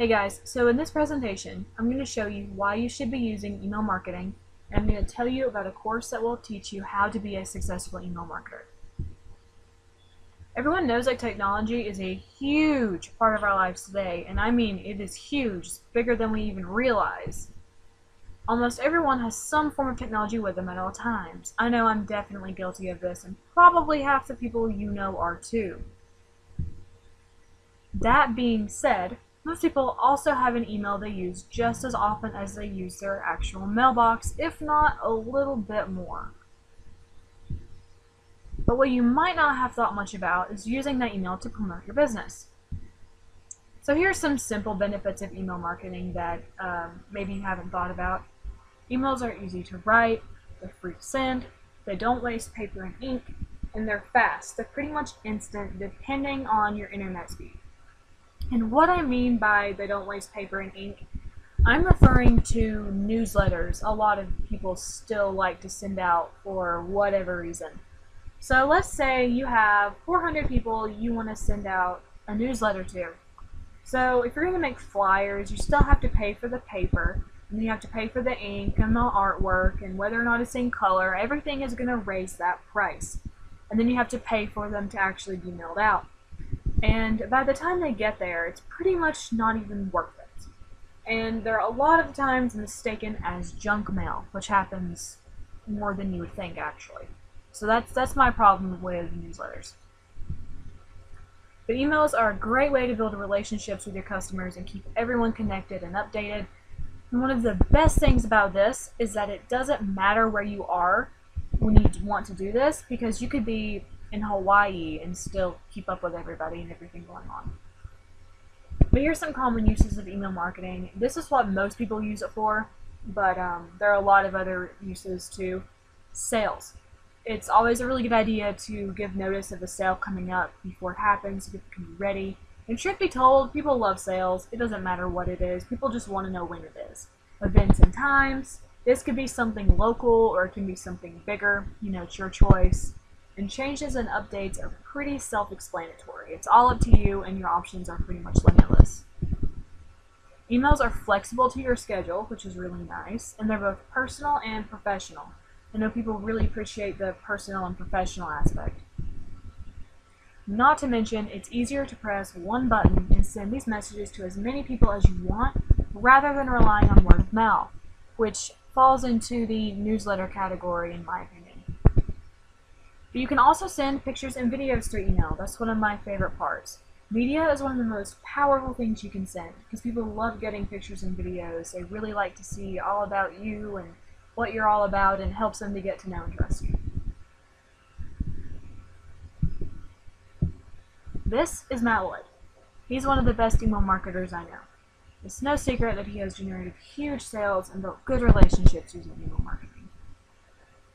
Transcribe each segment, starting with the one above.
Hey guys, so in this presentation, I'm going to show you why you should be using email marketing, and I'm going to tell you about a course that will teach you how to be a successful email marketer. Everyone knows that technology is a huge part of our lives today, and I mean it is huge, it's bigger than we even realize. Almost everyone has some form of technology with them at all times. I know I'm definitely guilty of this, and probably half the people you know are too. That being said, most people also have an email they use just as often as they use their actual mailbox, if not a little bit more. But what you might not have thought much about is using that email to promote your business. So here's some simple benefits of email marketing that um, maybe you haven't thought about. Emails are easy to write, they're free to send, they don't waste paper and ink, and they're fast. They're pretty much instant depending on your internet speed. And what I mean by they don't waste paper and ink, I'm referring to newsletters a lot of people still like to send out for whatever reason. So let's say you have 400 people you want to send out a newsletter to. So if you're going to make flyers, you still have to pay for the paper, and you have to pay for the ink and the artwork, and whether or not it's in color, everything is going to raise that price. And then you have to pay for them to actually be mailed out. And by the time they get there, it's pretty much not even worth it. And they're a lot of times mistaken as junk mail, which happens more than you would think actually. So that's that's my problem with newsletters. But emails are a great way to build relationships with your customers and keep everyone connected and updated. And one of the best things about this is that it doesn't matter where you are when you want to do this because you could be in Hawaii and still keep up with everybody and everything going on. But here's some common uses of email marketing. This is what most people use it for, but um, there are a lot of other uses too. Sales. It's always a really good idea to give notice of a sale coming up before it happens so people can be ready. And truth be told, people love sales. It doesn't matter what it is. People just want to know when it is. Events and times. This could be something local or it can be something bigger. You know, it's your choice and changes and updates are pretty self-explanatory. It's all up to you and your options are pretty much limitless. Emails are flexible to your schedule, which is really nice, and they're both personal and professional. I know people really appreciate the personal and professional aspect. Not to mention, it's easier to press one button and send these messages to as many people as you want rather than relying on word of mouth, which falls into the newsletter category in my opinion. But you can also send pictures and videos through email. That's one of my favorite parts. Media is one of the most powerful things you can send because people love getting pictures and videos. They really like to see all about you and what you're all about and helps them to get to know and trust you. This is Matt Wood. He's one of the best email marketers I know. It's no secret that he has generated huge sales and built good relationships using email marketing.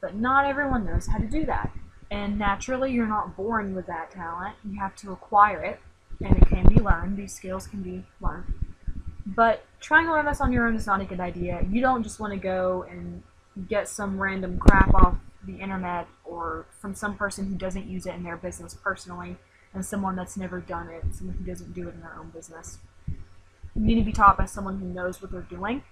But not everyone knows how to do that. And naturally, you're not born with that talent. You have to acquire it, and it can be learned. These skills can be learned. But trying to learn this on your own is not a good idea. You don't just want to go and get some random crap off the internet or from some person who doesn't use it in their business personally and someone that's never done it, someone who doesn't do it in their own business. You need to be taught by someone who knows what they're doing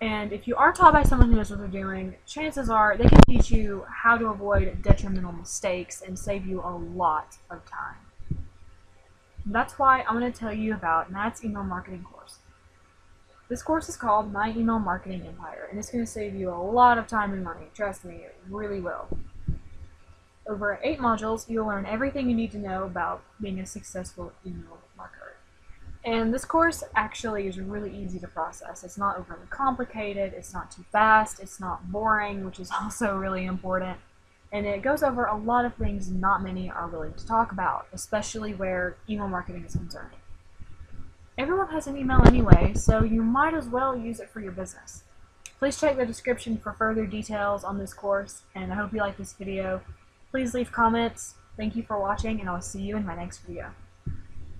and if you are taught by someone who knows what they're doing, chances are they can teach you how to avoid detrimental mistakes and save you a lot of time. That's why I'm going to tell you about Matt's email marketing course. This course is called My Email Marketing Empire, and it's going to save you a lot of time and money. Trust me, it really will. Over eight modules, you'll learn everything you need to know about being a successful email. And this course actually is really easy to process. It's not overly complicated, it's not too fast, it's not boring, which is also really important. And it goes over a lot of things not many are willing to talk about, especially where email marketing is concerned. Everyone has an email anyway, so you might as well use it for your business. Please check the description for further details on this course, and I hope you like this video. Please leave comments. Thank you for watching, and I'll see you in my next video.